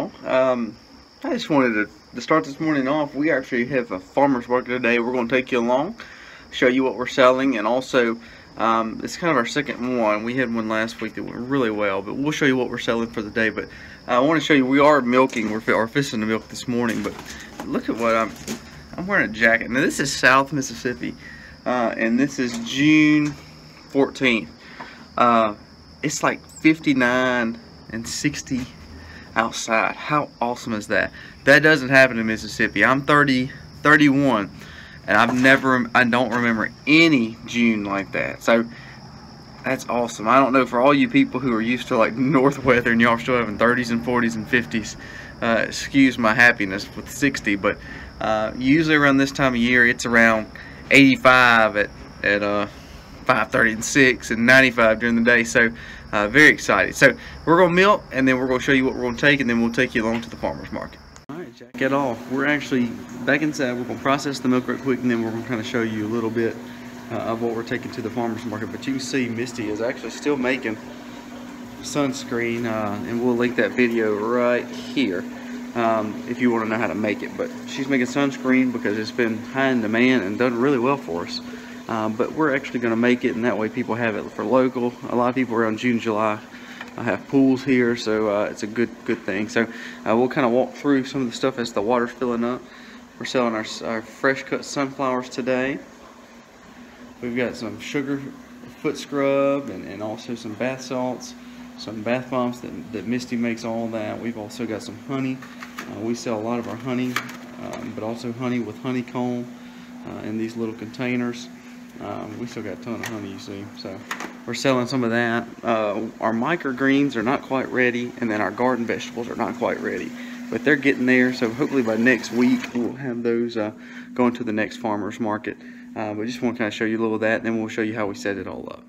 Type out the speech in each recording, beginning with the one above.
y'all. Um, I just wanted to, to start this morning off. We actually have a farmer's market today. We're going to take you along, show you what we're selling, and also um, it's kind of our second one. We had one last week that went really well, but we'll show you what we're selling for the day. But I want to show you we are milking. We're are fishing the milk this morning, but look at what I'm. I'm wearing a jacket. Now this is South Mississippi, uh, and this is June 14th. Uh, it's like 59 and 60 outside. How awesome is that? That doesn't happen in Mississippi. I'm 30, 31, and I've never, I don't remember any June like that. So that's awesome. I don't know for all you people who are used to like north weather and y'all still having 30s and 40s and 50s. Uh, excuse my happiness with 60, but uh, usually around this time of year, it's around 85 at at uh, 5:30 and 6 and 95 during the day. So uh, very excited. So we're gonna milk and then we're gonna show you what we're gonna take and then we'll take you along to the farmer's market. All right, Jack, get off. We're actually back inside. We're gonna process the milk real quick and then we're gonna kind of show you a little bit uh, of what we're taking to the farmer's market. But you can see Misty is actually still making sunscreen uh, and we'll link that video right here. Um, if you want to know how to make it. But she's making sunscreen because it's been high in demand and done really well for us. Um, but we're actually going to make it and that way people have it for local. A lot of people around June, July I have pools here so uh, it's a good good thing. So uh, we'll kind of walk through some of the stuff as the water's filling up. We're selling our, our fresh cut sunflowers today. We've got some sugar foot scrub and, and also some bath salts, some bath bombs that, that Misty makes all that. We've also got some honey. Uh, we sell a lot of our honey, um, but also honey with honeycomb uh, in these little containers. Um, we still got a ton of honey, you see. So we're selling some of that. Uh, our microgreens are not quite ready, and then our garden vegetables are not quite ready. But they're getting there, so hopefully by next week we'll have those uh, going to the next farmer's market. Uh, but just want to kind of show you a little of that, and then we'll show you how we set it all up.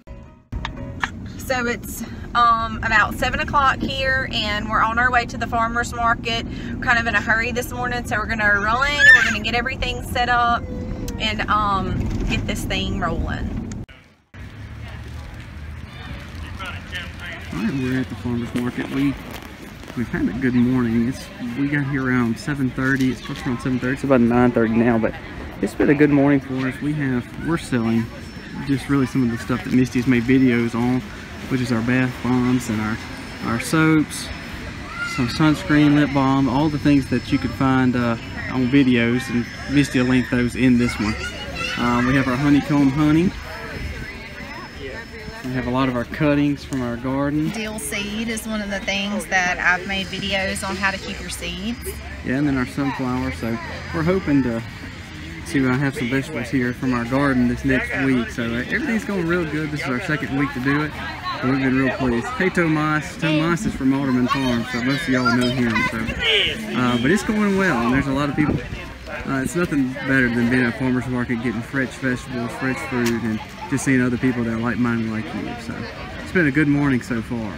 So it's um, about 7 o'clock here, and we're on our way to the farmer's market. We're kind of in a hurry this morning, so we're going to run, and we're going to get everything set up and um, get this thing rolling. Alright, we're at the farmer's market. We we've had a good morning. It's we got here around 7:30. It's close around 7:30. It's about 9:30 now, but it's been a good morning for us. We have we're selling just really some of the stuff that Misty's made videos on, which is our bath bombs and our our soaps, some sunscreen, lip balm, all the things that you could find uh, on videos, and Misty will link those in this one. Um, we have our honeycomb honey. We have a lot of our cuttings from our garden. Dill seed is one of the things that I've made videos on how to keep your seeds. Yeah, and then our sunflower. So we're hoping to see I have some vegetables here from our garden this next week. So uh, everything's going real good. This is our second week to do it. So we've been real pleased. Hey Tomas. Tomas is from Alderman Farm, so most of y'all know him. So, uh, but it's going well, and there's a lot of people uh, it's nothing better than being at a farmer's market getting fresh vegetables, fresh fruit, and just seeing other people that are like-minded like you. So it's been a good morning so far.